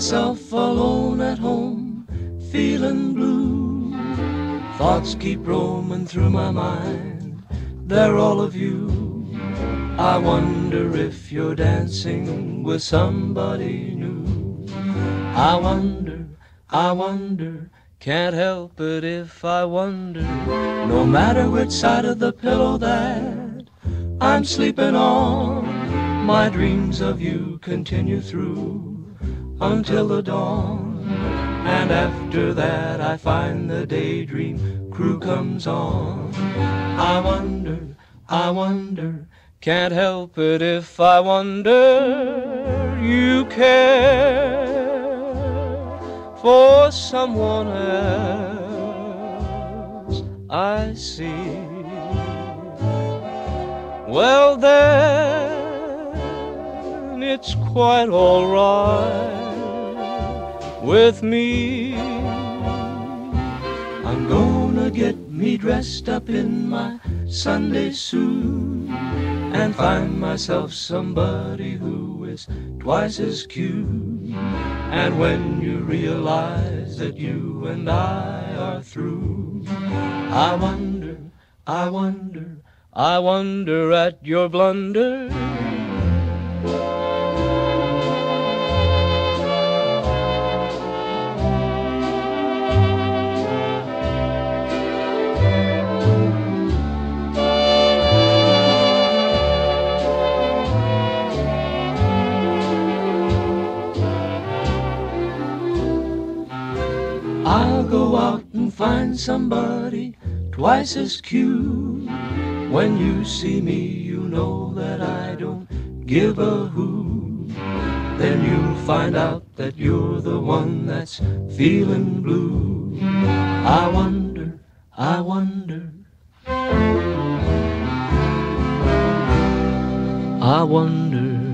myself alone at home, feeling blue. Thoughts keep roaming through my mind, they're all of you. I wonder if you're dancing with somebody new. I wonder, I wonder, can't help it if I wonder. No matter which side of the pillow that I'm sleeping on, my dreams of you continue through until the dawn. And after that I find the daydream crew comes on. I wonder, I wonder, can't help it if I wonder you care for someone else. I see. Well, then it's quite alright with me. I'm gonna get me dressed up in my Sunday suit and find myself somebody who is twice as cute. And when you realize that you and I are through, I wonder, I wonder, I wonder at your blunder. I'll go out and find somebody twice as cute. When you see me, you know that I don't give a hoot. Then you'll find out that you're the one that's feeling blue. I wonder, I wonder. I wonder